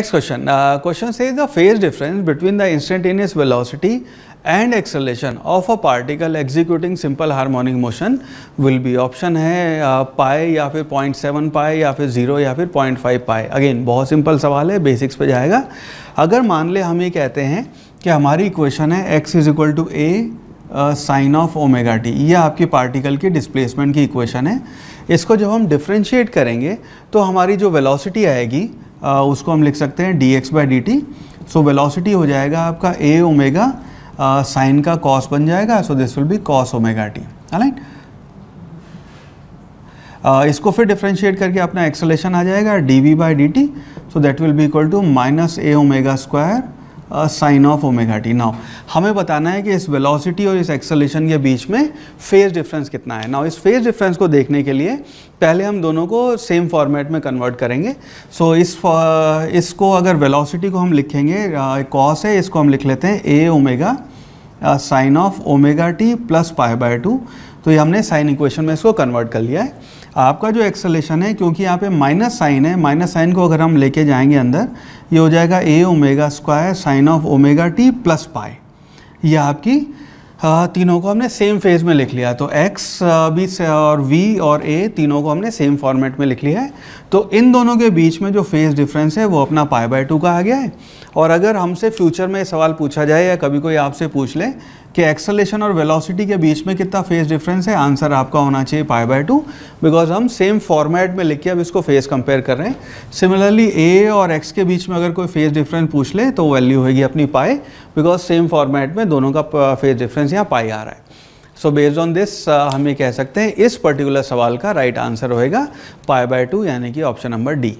Next question. Uh, question says the phase difference between the instantaneous velocity and acceleration of a particle executing simple harmonic motion will be option है uh, या फिर 0.7 पाए या फिर zero या फिर 0.5 पाए अगेन बहुत सिंपल सवाल है बेसिक्स पे जाएगा अगर मान ले हम ये कहते हैं कि हमारी इक्वेशन है x is equal to A sine of omega T ये आपकी पार्टिकल की डिस्प्लेसमेंट की इक्वेशन है इसको जब हम डिफ्रेंशिएट करेंगे तो हमारी जो वेलोसिटी आएगी उसको हम लिख सकते हैं D X by D T so velocity हो जाएगा आपका ए ओमेगा साइन का कॉस बन जाएगा so this will be cos omega T right इसको फिर डिफ्रेंशिएट करके अपना एक्सलेशन आ जाएगा D V by D T so that will be equal to minus A omega square sine of omega T. Now हमें बताना है कि इस वेलोसिटी और इस एक्सलेशन के बीच में फ़ेज़ डिफरेंस कितना है। नाउ इस फ़ेज़ डिफरेंस को देखने के लिए पहले हम दोनों को सेम फॉर्मेट में कन्वर्ट करेंगे। सो so, इस इसको अगर वेलोसिटी को हम लिखेंगे कॉस है इसको हम लिख लेते हैं A omega sine of omega T plus pi by two तो ये हमने साइन इक्वेशन में इसको कन्वर्ट कर लिया है। आपका जो एक्सलेशन है, क्योंकि यहाँ पे माइनस साइन है माइनस साइन को अगर हम लेके जाएँगे अंदर, ये हो जाएगा A omega square sine of omega T plus pi यह आपकी आ, तीनों को हमने सेम फ़ेज़ में लिख लिया। तो x भी और v और a तीनों को हमने सेम फॉर्मेट में लिख लिया है। तो इन दोनों के बीच में जो फ़ेज़ डिफरेंस है वो अपना पाई बाय टू का आ गया है। और अगर हमसे फ्यूचर में सवाल पूछा जाए या कभी कोई आपसे पूछ ले कि एक्सलेशन और वेलोसिटी के बीच में कितना फ़ेज़ डिफरेंस है? आंसर आपका होना चाहिए पाई बाय टू बिकॉज़ हम सेम फॉर्मेट में लिख के अब इसको फ़ेज़ कंपेयर कर रहे हैं। सिमिलरली ए और एक्स के बीच में अगर कोई फ़ेज़ डिफरेंस पूछ ले तो वैल्यू होगी अपनी पाई बिकॉज़ सेम फॉर्मेट में दोनों का फ़ेज़ डिफरेंस यहाँ पाई आ रहा है। सो बेस्ड ऑन दिस हम ये कह सकते हैं, इस पर्टिकुलर सवाल का राइट right आंसर होएगा पाई बाय टू यानी कि ऑप्शन नंबर डी